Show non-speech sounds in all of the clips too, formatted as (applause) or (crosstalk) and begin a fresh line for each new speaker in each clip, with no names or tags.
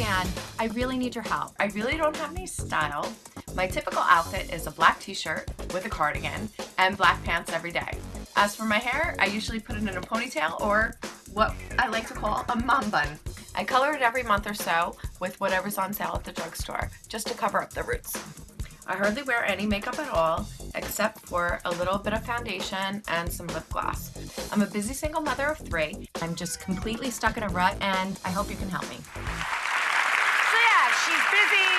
Suzanne, I really need your help.
I really don't have any style. My typical outfit is a black t-shirt with a cardigan and black pants every day. As for my hair, I usually put it in a ponytail or what I like to call a mom bun. I color it every month or so with whatever's on sale at the drugstore, just to cover up the roots. I hardly wear any makeup at all, except for a little bit of foundation and some lip gloss. I'm a busy single mother of three.
I'm just completely stuck in a rut and I hope you can help me.
So yeah, she's busy.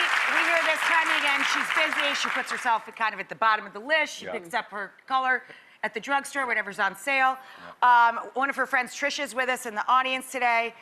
We hear this time and again. She's busy. She puts herself kind of at the bottom of the list. She
Yeah.
picks up her color at the drugstore, whatever's on sale. Um, one of her friends, Trisha's with us in the audience today.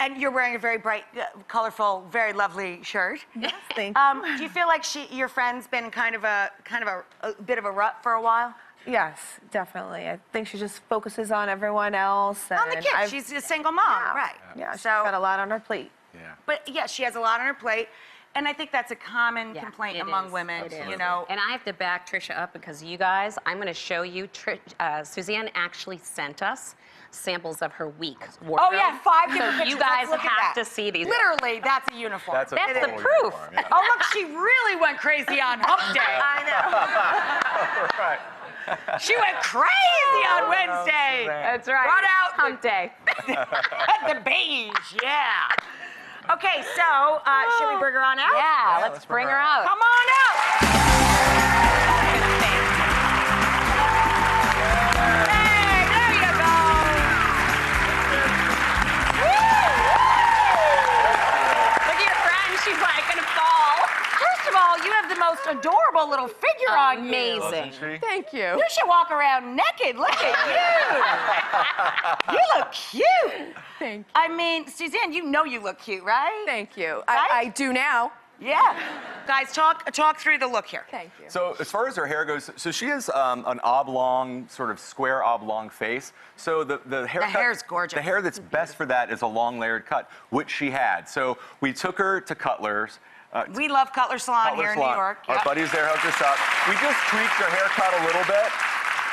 And you're wearing a very bright, uh, colorful, very lovely shirt. Yes,
thank
um, Do you feel like she, your friend's been kind of a kind of a, a bit of a rut for a while?
Yes, definitely. I think she just focuses on everyone else.
On the kids.
I've-
She's a single mom,
yeah,
right?
Yeah, she's
So-
got a lot on her plate.
Yeah.
But yeah, she has a lot on her plate, and I think that's a common
Yeah,
complaint among
is.
women.
It
You
is.
know,
And I have to back Trisha up because you guys, I'm going to show you. Tri- uh, Suzanne actually sent us samples of her week wardrobe.
Oh yeah, five different
so
pictures.
you guys
Let's look at
have
that.
to see these.
Literally, that's a uniform.
That's a
That's the proof.
uniform, yeah.
oh look, she really went crazy on Hump (laughs) Day.
I know. (laughs)
right.
She went crazy on Wednesday.
That's right.
Brought out
Hump day. (laughs)
the, the beige, yeah. Okay, so uh, should we bring her on out?
Yeah, let's,
let's
bring
bring
her
her
out.
Come on out. All, you have the most adorable little figure on you.
Amazing.
Isn't she?
Thank you.
You should walk around naked. Look at you. (laughs) you look cute.
Thank
I mean, Suzanne, you know you look cute, right?
Thank you.
Right?
I, I do now.
Yeah. Guys, talk talk through the look here.
Thank you.
So as far as her hair goes, so she has um, an oblong, sort of square oblong face. So the the hair The
hair's gorgeous.
The hair that's best for that is a long layered cut, which she had. So we took her to Cutler's. Uh,
We love Cutler Salon
Cutler
here in New York.
Our
Yep.
buddies there hooked us up. We just tweaked her haircut a little bit.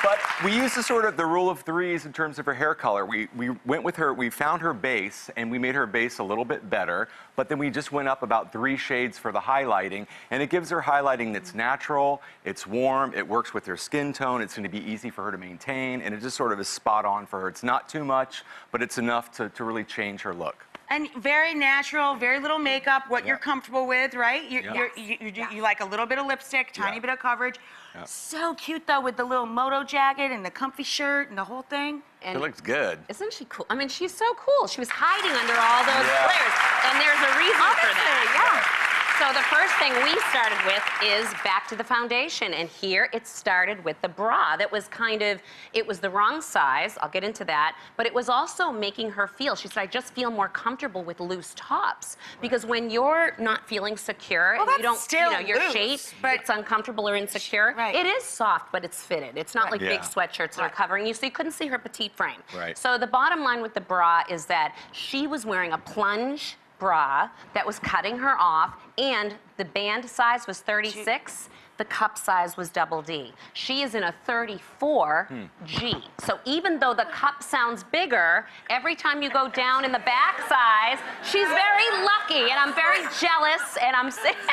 But we used the sort of the rule of threes in terms of her hair color. We, we went with her, we found her base, and we made her base a little bit better. But then we just went up about three shades for the highlighting, and it gives her highlighting that's natural, it's warm, it works with her skin tone, it's gonna be easy for her to maintain, and it just sort of is spot on for her. It's not too much, but it's enough to, to really change her look.
And very natural, very little makeup, what you're comfortable with, right? You,
Yeah.
you're, you, you, do- you like a little bit of lipstick, tiny
Yeah.
bit of coverage.
Yeah.
So cute though with the little moto jacket and the comfy shirt and the whole thing.
It
And
looks good.
isn't she cool? I mean, she's so cool. She was hiding under all those
Yeah.
layers, and there's a reason for that. So the first thing we started with is back to the foundation, and here it started with the bra. That was kind of, it was the wrong size. I'll get into that, but it was also making her feel. She said, "I just feel more comfortable with loose tops because when you're not feeling secure
Well,
and you don't,
still
you know, your
loose,
shape,
but-
it's uncomfortable or insecure.
Right.
It is soft, but it's fitted. It's not like big sweatshirts that are covering you, so you couldn't see her petite frame.
Right.
So the bottom line with the bra is that she was wearing a plunge bra that was cutting her off, and the band size was 36. The cup size was double D. She is in a 34 hmm. G. So even though the cup sounds bigger, every time you go down in the back size, she's very lucky, and I'm very jealous. And I'm saying, (laughs)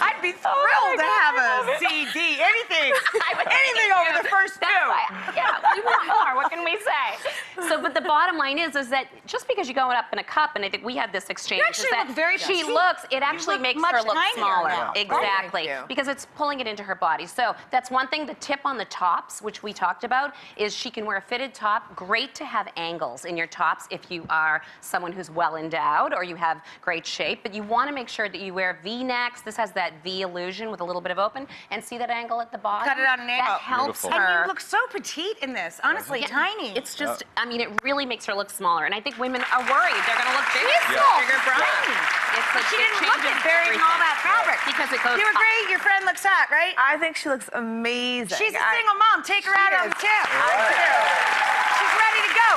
I'd be
Oh
thrilled to have a CD, anything, (laughs) anything over the first two.
Why- yeah, we want more. What can we say? So, but the bottom line is, is that just because you go up in a cup, and I think we had this exchange,
actually
is that
look very
she
petite.
looks. It actually
look
makes her look smaller.
now.
Exactly,
Thank you.
because it's pulling it into her body. So that's one thing. The tip on the tops, which we talked about, is she can wear a fitted top. Great to have angles in your tops if you are someone who's well endowed or you have great shape. But you want to make sure that you wear V-necks. This has that V illusion with a little bit of open, and see that angle at the bottom.
Cut it on an angle.
That helps
Beautiful.
her.
And you look so petite in this, honestly,
Yeah,
tiny.
It's just, I mean, it really makes her look smaller. And I think women are worried they're going to look bigger.
She's small,
bigger bra.
tiny.
It's
But
a,
she didn't look
changes
it burying all that fabric.
Because it goes
You
up.
agree? Your friend looks hot, right?
I think she looks amazing.
She's a
I-
single mom. Take her
She
out on the tip.
I do.
She's ready to go.